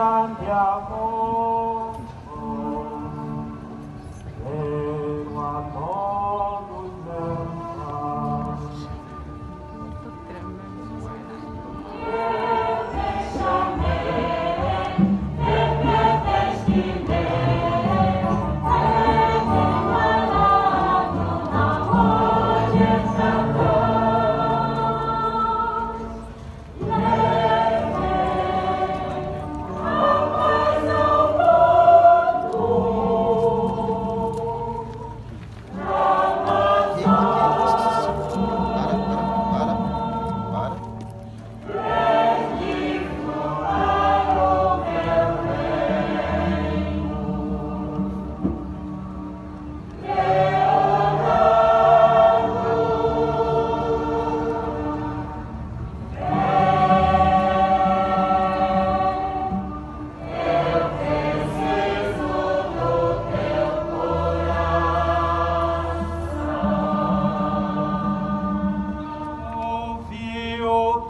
사 대하고